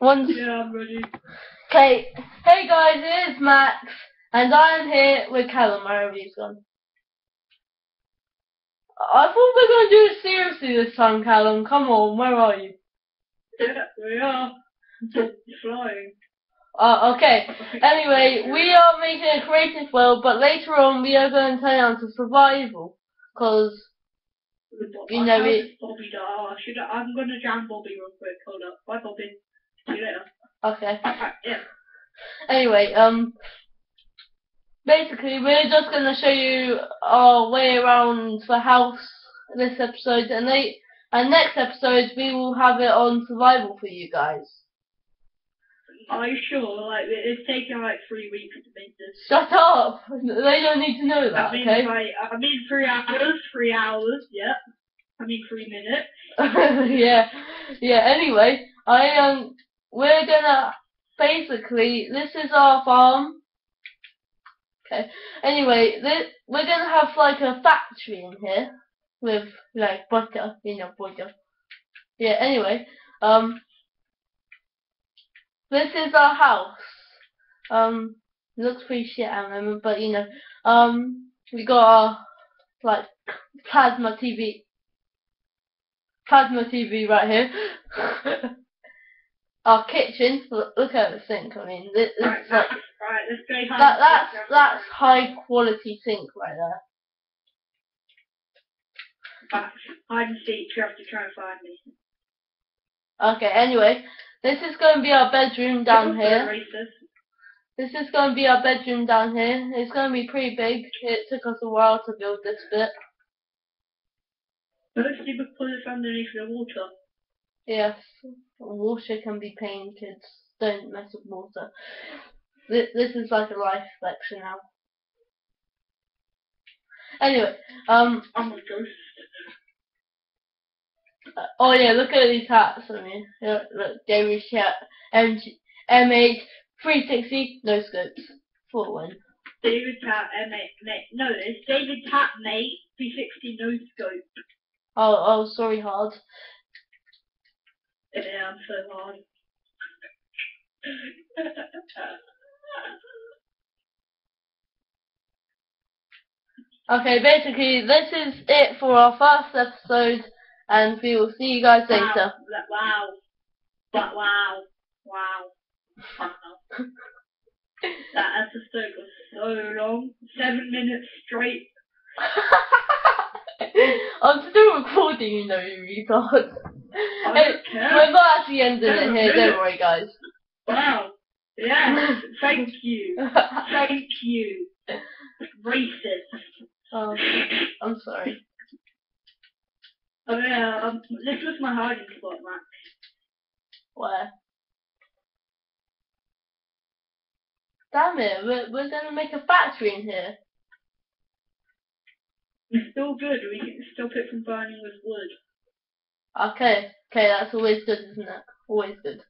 Once. Yeah, I'm ready. Okay. Hey guys, it is Max, and I'm here with Callum. Wherever he's gone. I thought we were going to do it seriously this time, Callum. Come on, where are you? Yeah, we are. Flying. Uh, okay. Anyway, we are making a creative world, but later on we are going to turn it on to survival. Because, You know it-. Bobby I, I'm gonna jam Bobby real quick. Hold up. Bye, Bobby. See you later. okay. Yeah. Anyway, um, basically we're just going to show you our way around the house this episode, and they, and next episode we will have it on survival for you guys. Are you sure? Like, it's taken like three weeks to make this. Shut up! They don't need to know I that, mean, okay? like, I mean, three hours, three hours, yep. I mean, three minutes. yeah, yeah. Anyway, I um, we're gonna basically this is our farm. Okay. Anyway, this we're gonna have like a factory in here with like butter, you know, butter. Yeah. Anyway, um, this is our house. Um, looks pretty shit the moment, but you know, um, we got our like plasma TV plasma TV right here. Our kitchen. Look, look at the sink. I mean, this, this Right, like, right, let's go home. that that's that's high quality sink right there. Back. Hide and seek, you have to try and find me. Okay. Anyway, this is going to be our bedroom down here. This is going to be our bedroom down here. It's going to be pretty big. It took us a while to build this bit. Mostly because it's underneath the water. Yes, water can be painted. Don't mess with water. This, this is like a life lecture now. Anyway, um, I'm a ghost. Uh, oh yeah, look at these hats on me. Look, look David hat, M M8, 360, no scopes, full win. David Tat, M8, mate. No, it's David Tat, mate. 360 no scope. Oh, oh, sorry, hard. I'm so hard. Okay, basically, this is it for our first episode, and we will see you guys later. Wow. Wow. Wow. Wow. Wow. that episode was so long. Seven minutes straight. I'm still recording, you know, you retard. I Hey, don't care. we're not actually ending it here, don't worry, guys. Wow. Yeah. Thank you. Thank you. Racist. oh, I'm sorry. Oh yeah, um, this was my hiding spot, Max. Where? Damn it, we're, we're gonna make a factory in here. It's still good. We can stop it from burning with wood. Okay, okay, that's always good, isn't it? Always good.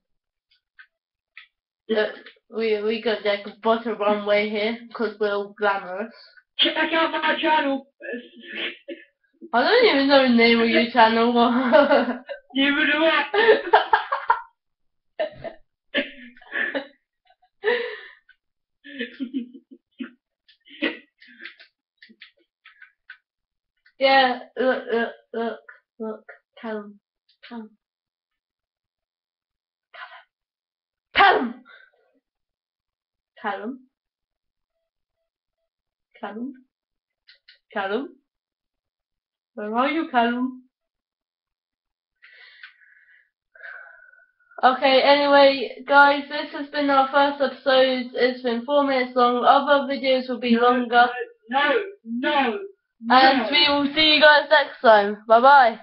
Look, we we got like a butter runway here because we're all glamorous. Check out my channel. I don't even know the name of your channel. Neither do I. yeah, look, look, look, look, Callum, Callum, Callum, Callum, Callum, Callum. Where are you, Callum? Okay, anyway, guys, this has been our first episode. It's been four minutes long. Other videos will be longer. No, no, no. And we will see you guys next time. Bye bye.